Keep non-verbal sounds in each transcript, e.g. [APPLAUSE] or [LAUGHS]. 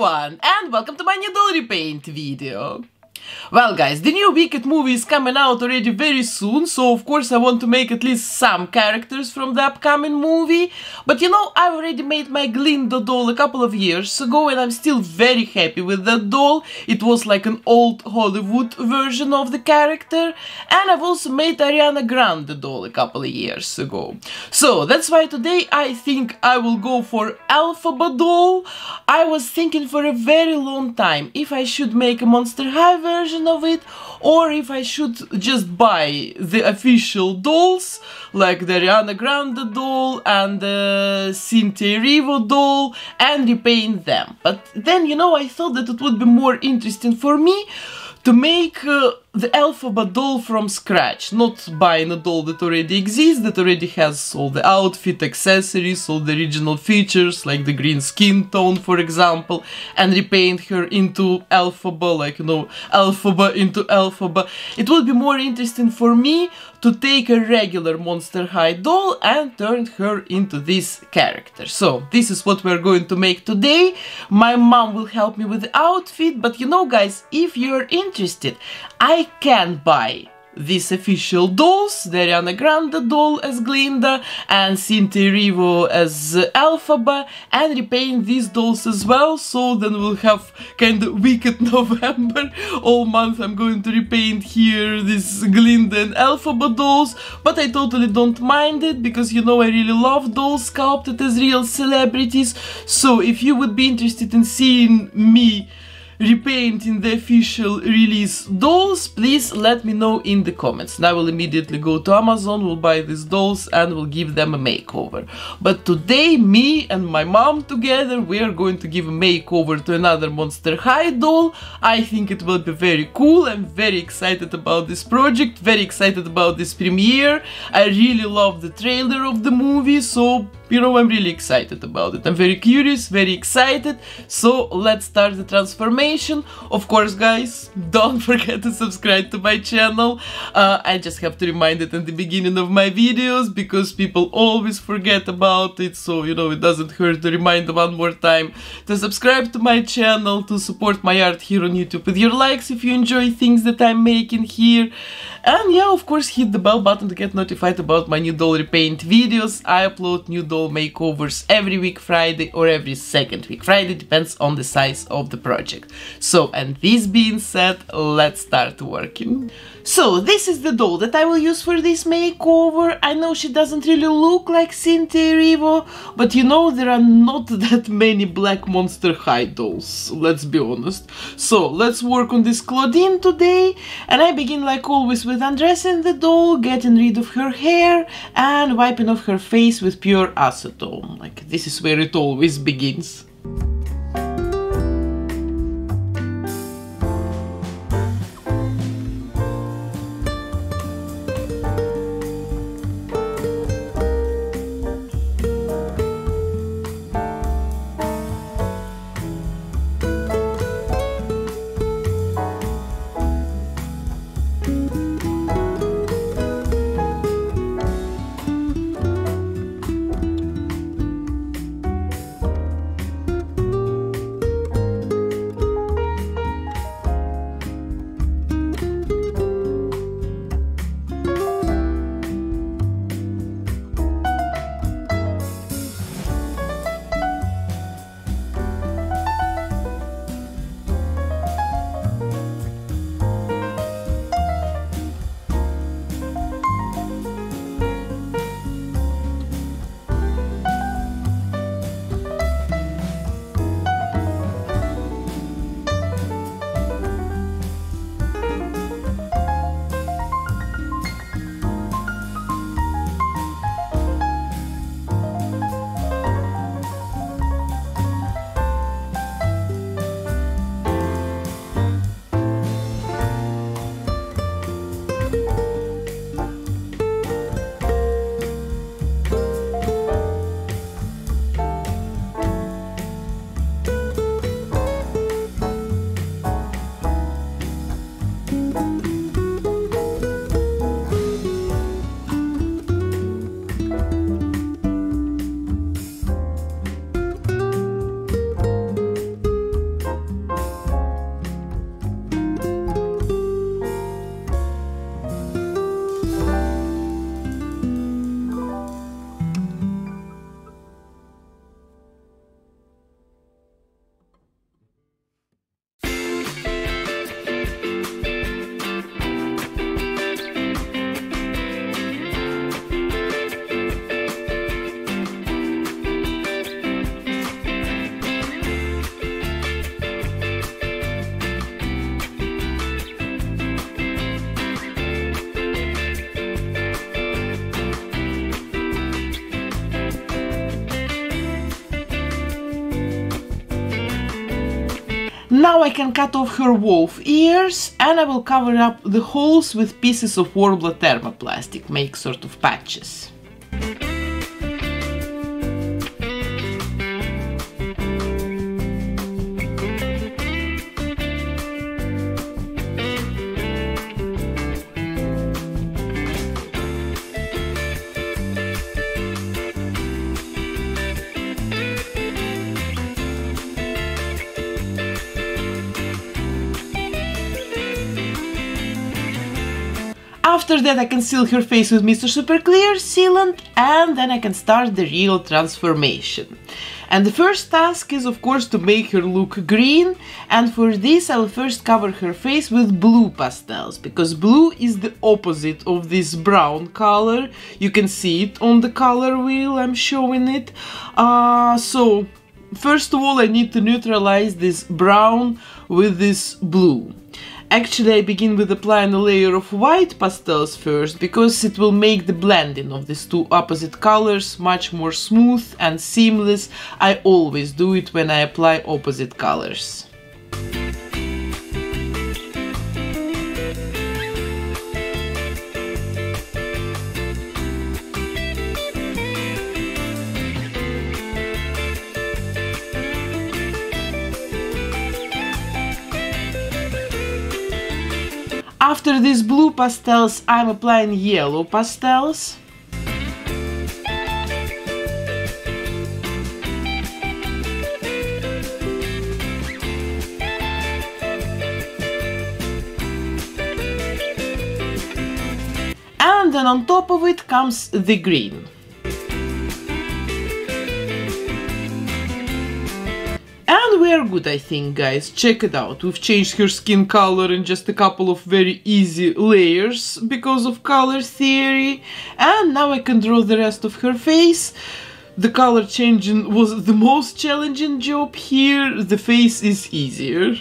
everyone and welcome to my new doll repaint video. Well guys, the new Wicked movie is coming out already very soon, so of course I want to make at least some characters from the upcoming movie. But you know, I already made my Glinda doll a couple of years ago and I'm still very happy with that doll. It was like an old Hollywood version of the character. And I've also made Ariana Grande doll a couple of years ago. So that's why today I think I will go for Elphaba doll. I was thinking for a very long time if I should make a Monster High version of it or if I should just buy the official dolls like the Ariana Grande doll and the Cynthia Erivo doll and repaint them. But then, you know, I thought that it would be more interesting for me to make uh, the Elphaba doll from scratch, not buying a doll that already exists, that already has all the outfit, accessories, all the original features, like the green skin tone, for example, and repaint her into Elphaba, like, you know, Elphaba into Elphaba. It would be more interesting for me to take a regular Monster High doll and turn her into this character. So, this is what we're going to make today. My mom will help me with the outfit, but you know guys, if you're interested, I can buy these official dolls, the Ariana Grande doll as Glinda and Cynthia Erivo as Elphaba and repaint these dolls as well so then we'll have kind of wicked [LAUGHS] November all month. I'm going to repaint here these Glinda and Elphaba dolls but I totally don't mind it because you know I really love dolls sculpted as real celebrities. So if you would be interested in seeing me repainting the official release dolls, please let me know in the comments. And I will immediately go to Amazon, will buy these dolls and will give them a makeover. But today, me and my mom together, we are going to give a makeover to another Monster High doll. I think it will be very cool. I'm very excited about this project, very excited about this premiere. I really love the trailer of the movie, so you know, I'm really excited about it. I'm very curious, very excited. So let's start the transformation. Of course, guys, [LAUGHS] don't forget to subscribe to my channel. Uh, I just have to remind it in the beginning of my videos because people always forget about it. So, you know, it doesn't hurt to remind one more time to subscribe to my channel, to support my art here on YouTube with your likes if you enjoy things that I'm making here. And yeah, of course, hit the bell button to get notified about my new doll repaint videos. I upload new doll makeovers every week Friday or every second week Friday, depends on the size of the project. So, and this being said, let's start working. So, this is the doll that I will use for this makeover. I know she doesn't really look like Cynthia Erivo, but you know there are not [LAUGHS] that many Black Monster High dolls, let's be honest. So, let's work on this Clawdeen today, and I begin like always with undressing the doll, getting rid of her hair, and wiping off her face with pure acetone. Like, this is where it always begins. Now I can cut off her wolf ears and I will cover up the holes with pieces of Worbla thermoplastic, make sort of patches. After that I can seal her face with Mr. Super Clear sealant and then I can start the real transformation. And the first task is of course to make her look green and for this I'll first cover her face with blue pastels because blue is the opposite of this brown color. You can see it on the color wheel, I'm showing it. Uh, so first of all I need to neutralize this brown with this blue. Actually, I begin with applying a layer of white pastels first, because it will make the blending of these two opposite colors much more smooth and seamless. I always do it when I apply opposite colors. After these blue pastels, I'm applying yellow pastels. And then on top of it comes the green. And we are good, I think, guys. Check it out. We've changed her skin color in just a couple of very easy layers because of color theory. And now I can draw the rest of her face. The color changing was the most challenging job here. The face is easier.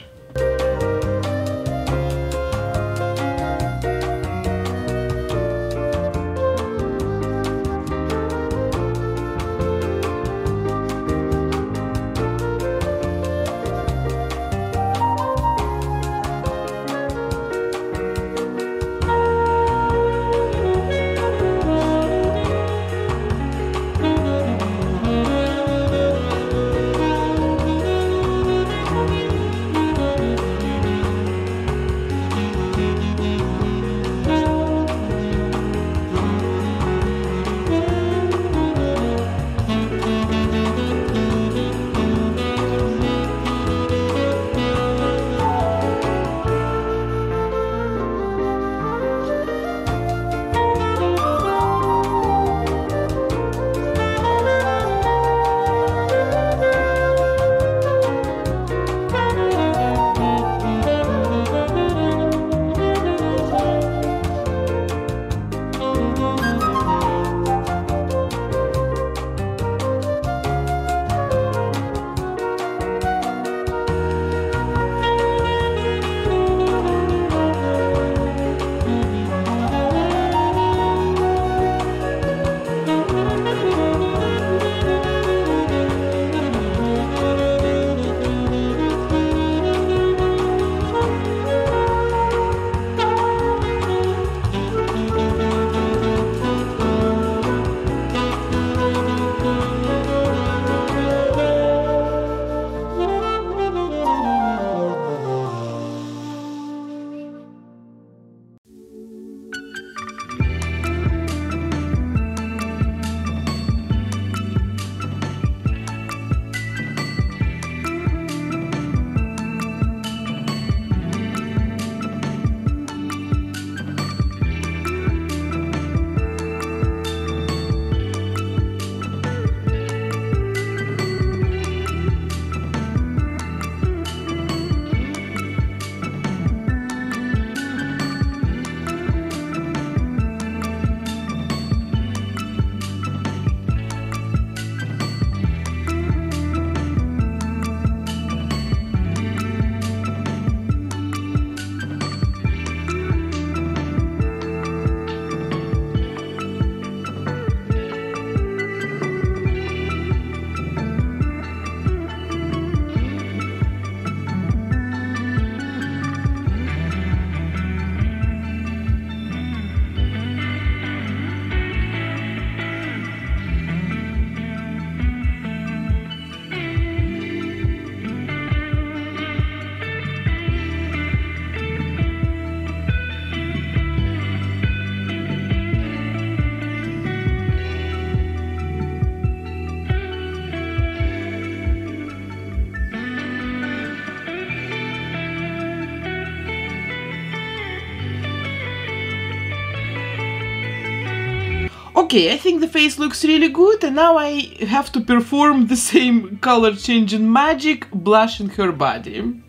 Okay, I think the face looks really good and now I have to perform the same [LAUGHS] color changing magic blushing her body.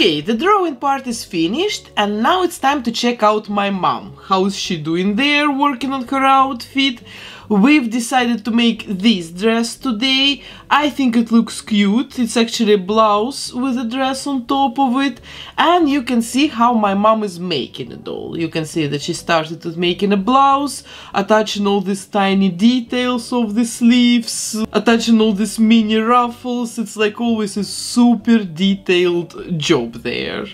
Okay, the drawing part is finished and now it's time to check out my mom. How's she doing there, working on her outfit? We've decided to make this dress today. I think it looks cute. It's actually a blouse with a dress on top of it. And you can see how my mom is making it all. You can see that she started with making a blouse, attaching all these tiny details of the sleeves, attaching all these mini ruffles. It's like always a super detailed job there.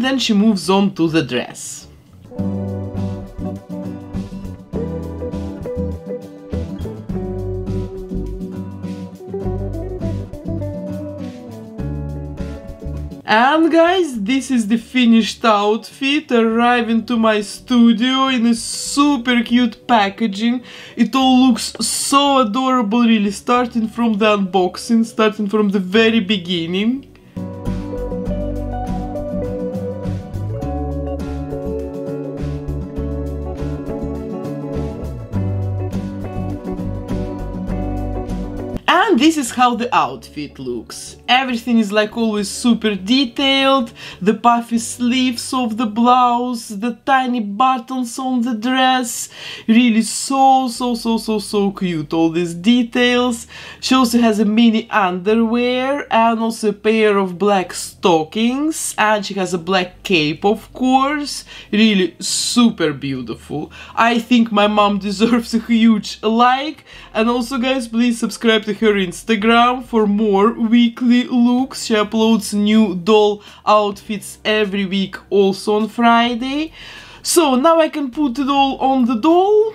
And then she moves on to the dress. And guys, this is the finished outfit arriving to my studio in a super cute packaging. It all looks so adorable really, starting from the unboxing, starting from the very beginning. This is how the outfit looks. Everything is like always super detailed, the puffy sleeves of the blouse, the tiny buttons on the dress, really so so so so so cute, all these details. She also has a mini underwear and also a pair of black stockings and she has a black cape of course, really super beautiful. I think my mom [LAUGHS] deserves a huge like and also guys please subscribe to her Instagram for more weekly looks. She uploads new doll outfits every week also on Friday. So now I can put it all on the doll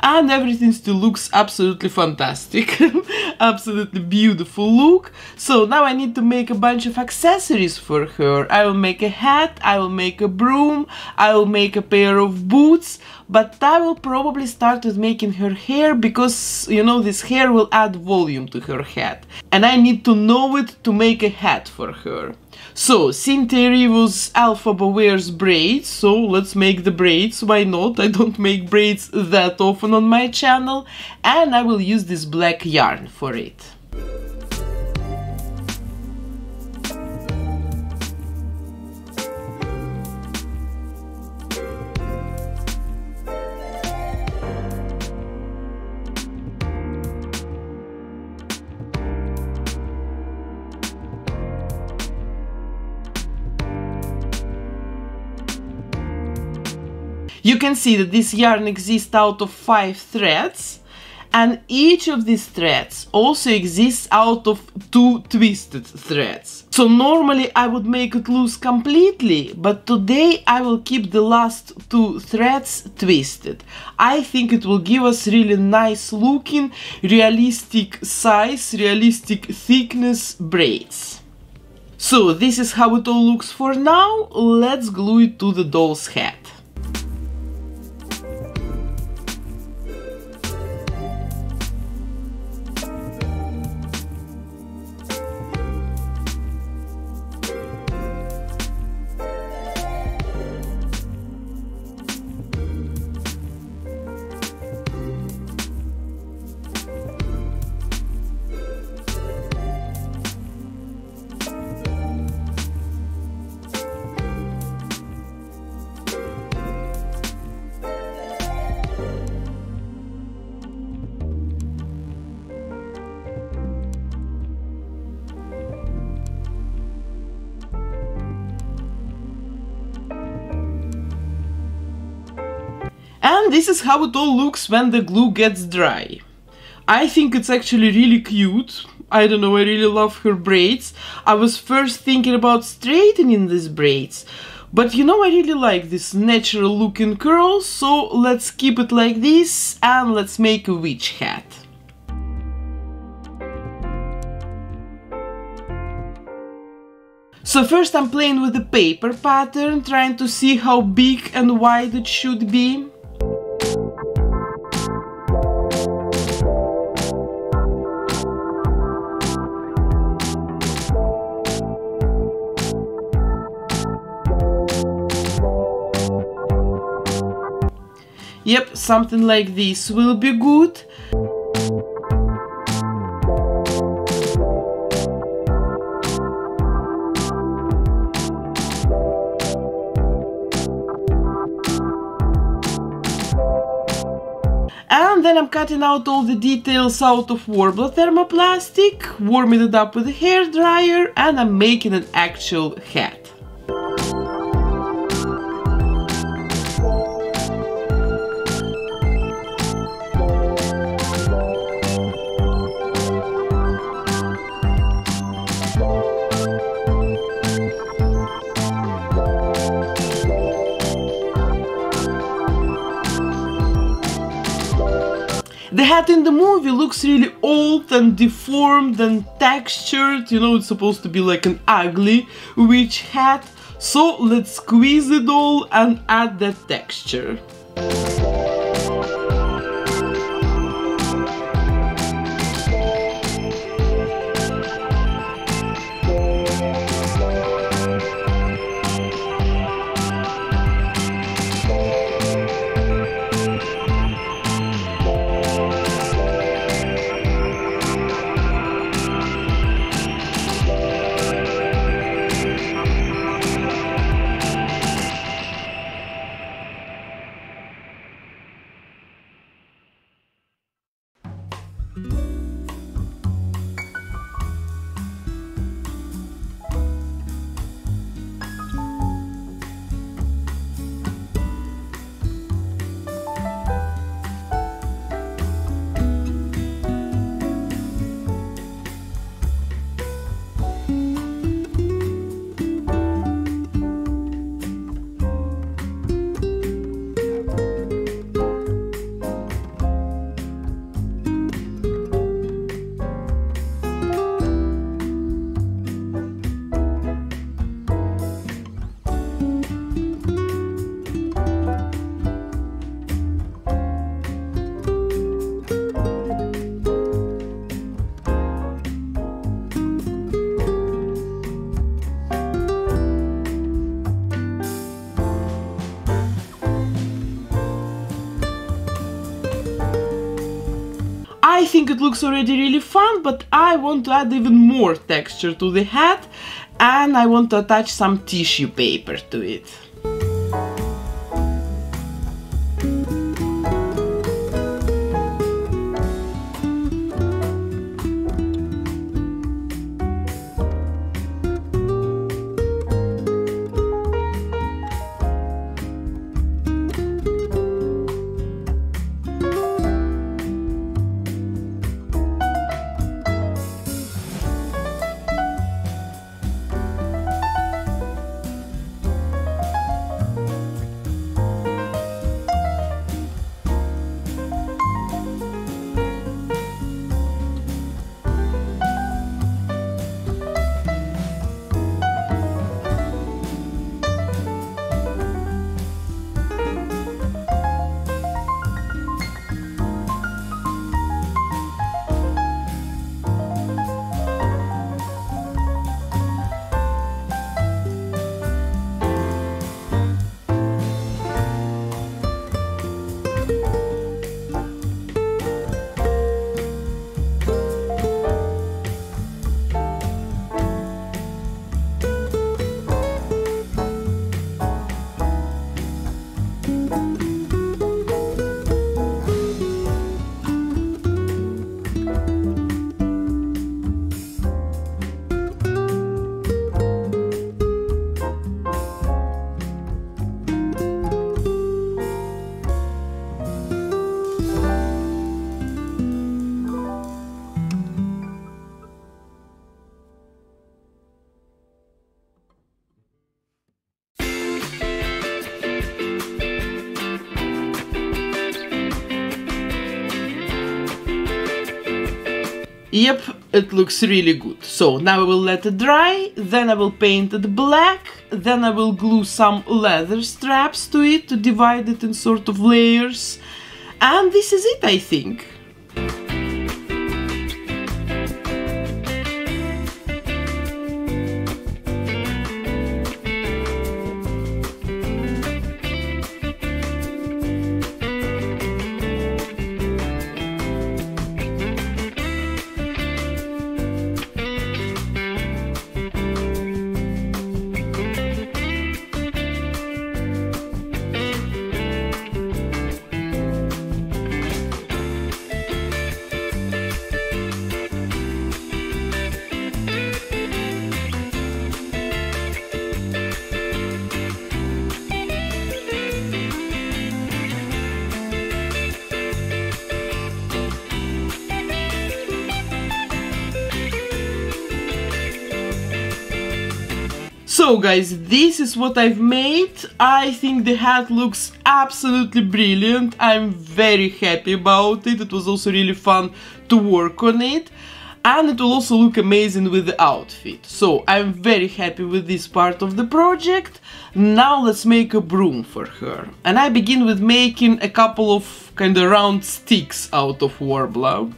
and everything still looks absolutely fantastic. [LAUGHS] Absolutely beautiful look. So now I need to make a bunch of accessories for her. I will make a hat I will make a broom I will make a pair of boots but I will probably start with making her hair because you know this hair will add volume to her head and I need to know it to make a hat for her. So, Cynthia Erivo's Elphaba wears braids, so let's make the braids, why not? I don't make braids that often on my channel, and I will use this black yarn for it. You can see that this yarn exists out of five threads and each of these threads also exists out of two twisted threads. So normally I would make it loose completely, but today I will keep the last two threads twisted. I think it will give us really nice looking, realistic size, realistic thickness braids. So this is how it all looks for now, let's glue it to the doll's head. Is how it all looks when the glue gets dry. I think it's actually really cute. I don't know, I really love her braids. I was first thinking about straightening these braids, but you know I really like this natural looking curl, so let's keep it like this and let's make a witch hat. So first I'm playing with the paper pattern, trying to see how big and wide it should be. Yep, something like this will be good. And then I'm cutting out all the details out of Worbla thermoplastic, warming it up with a hair dryer, and I'm making an actual hat. In the movie looks really old and deformed and textured, you know, it's supposed to be like an ugly witch hat. So let's squeeze it all and add that texture. It looks already really fun, but I want to add even more texture to the hat and I want to attach some tissue paper to it. Yep, it looks really good. So now I will let it dry, then I will paint it black, then I will glue some leather straps to it to divide it in sort of layers. And this is it, I think. So guys, this is what I've made. I think the hat looks absolutely brilliant. I'm very happy about it. It was also really fun to work on it. And it will also look amazing with the outfit. So I'm very happy with this part of the project. Now let's make a broom for her. And I begin with making a couple of kind of round sticks out of Worbla.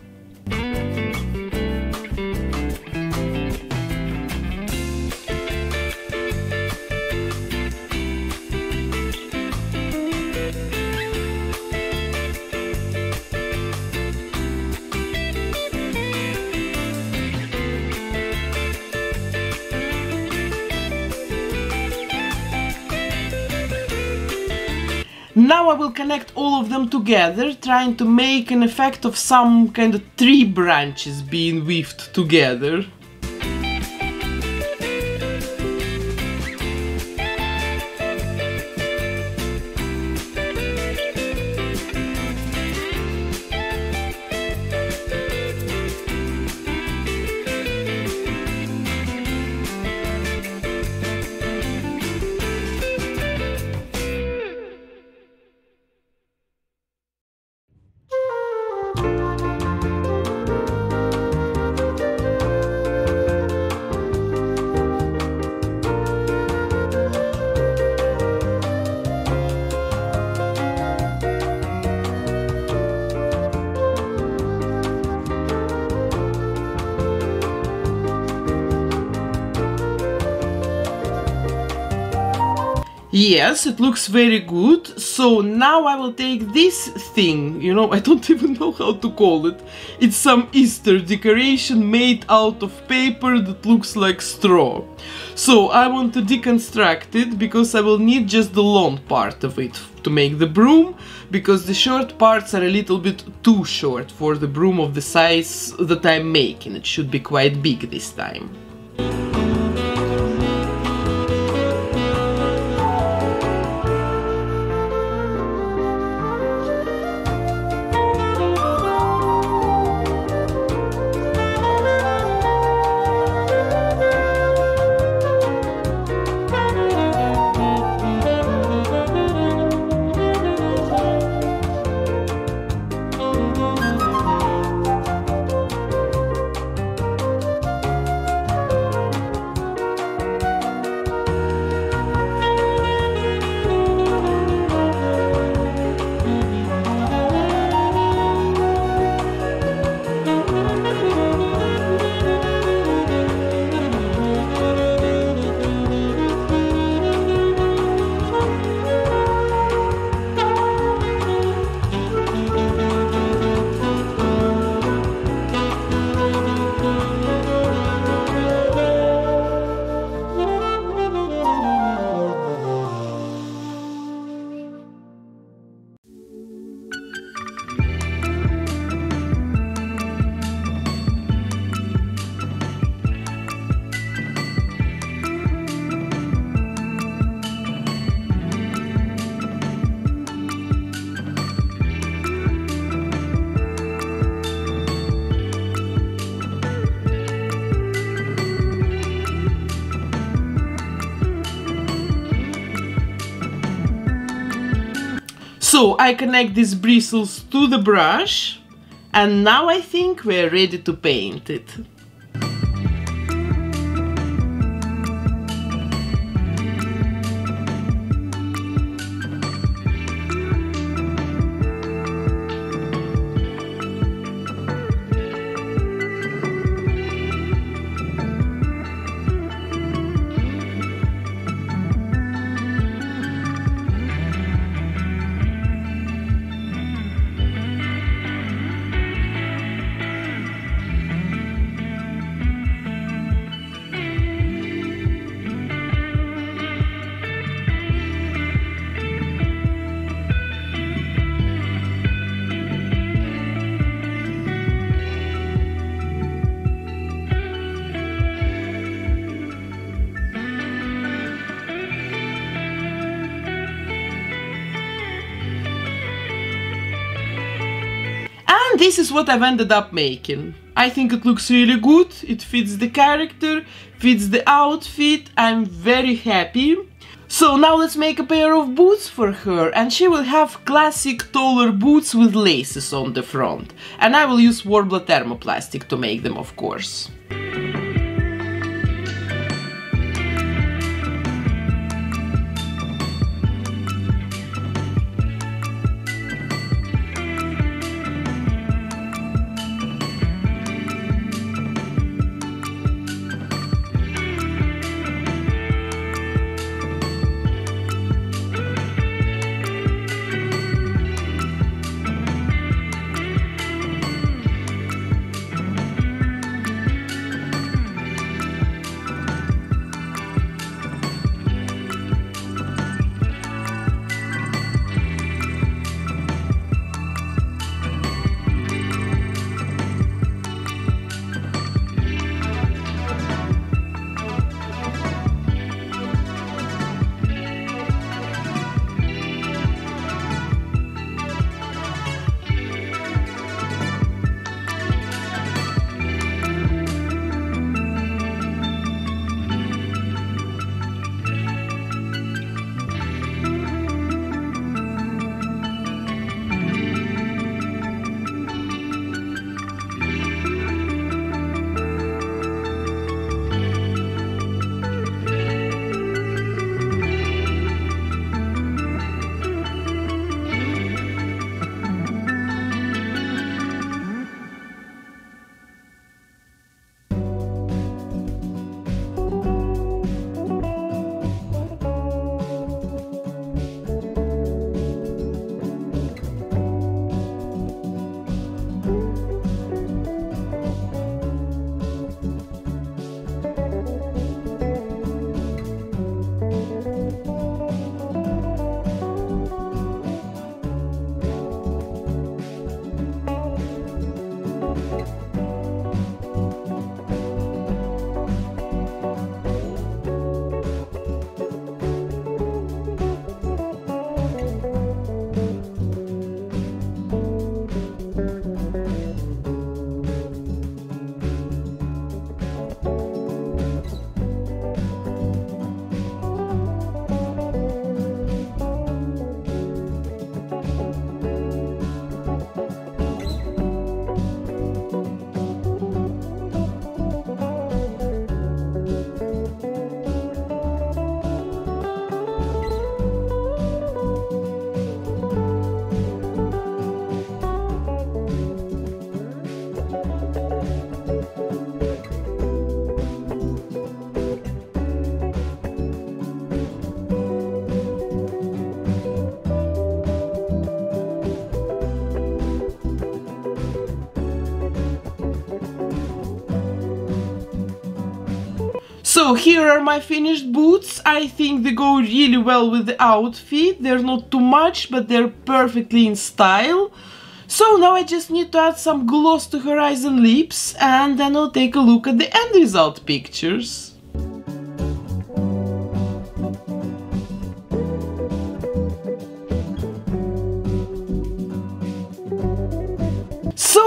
Will connect all of them together, trying to make an effect of some kind of tree branches being weaved together. Yes, it looks very good. So now I will take this thing, you know, [LAUGHS] I don't even know how to call it. It's some Easter decoration made out of paper that looks like straw. So I want to deconstruct it because I will need just the long part of it to make the broom because the short parts are a little bit too short for the broom of the size that I'm making. It should be quite big this time. So I connect these bristles to the brush and now I think we're ready to paint it. This is what I've ended up making. I think it looks really good, it fits the character, fits the outfit, I'm very happy. So now let's make a pair of boots for her and she will have classic taller boots with laces on the front. And I will use Worbla thermoplastic to make them of course. So here are my finished boots. I think they go really well with the outfit. They're not too much, but they're perfectly in style. So now I just need to add some gloss to Horizon lips and then I'll take a look at the end result pictures.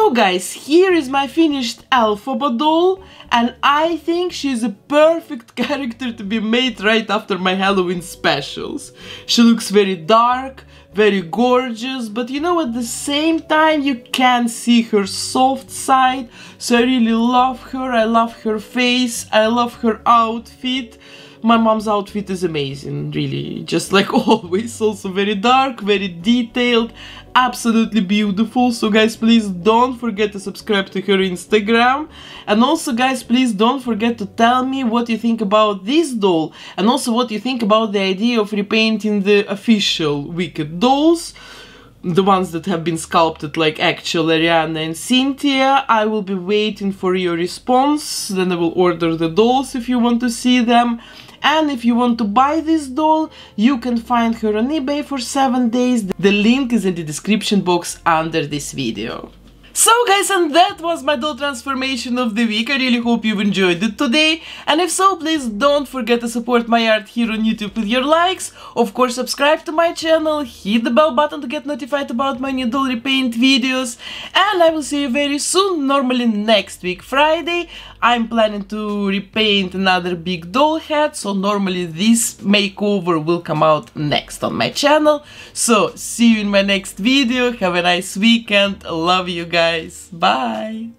So guys, here is my finished Elphaba doll and I think she's a perfect [LAUGHS] character to be made right after my Halloween specials. She looks very dark, very gorgeous, but you know at the same time you can see her soft side, so I really love her, I love her face, I love her outfit. My mom's outfit is amazing, really, just like [LAUGHS] always, also very dark, very detailed, absolutely beautiful, so guys, please don't forget to subscribe to her Instagram, and also guys, please don't forget to tell me what you think about this doll, and also what you think about the idea of repainting the official Wicked dolls, the ones that have been sculpted like actual Ariana and Cynthia. I will be waiting for your response, then I will order the dolls if you want to see them. And if you want to buy this doll, you can find her on eBay for 7 days. The link is in the description box under this video. So guys, and that was my doll transformation of the week. I really hope you've enjoyed it today. And if so, please don't forget to support my art here on YouTube with your likes. Of course, subscribe to my channel, hit the bell button to get notified about my new doll repaint videos. And I will see you very soon, normally next week, Friday. I'm planning to repaint another big doll head, so normally this makeover will come out next on my channel. So, see you in my next video, have a nice weekend, love you guys, bye!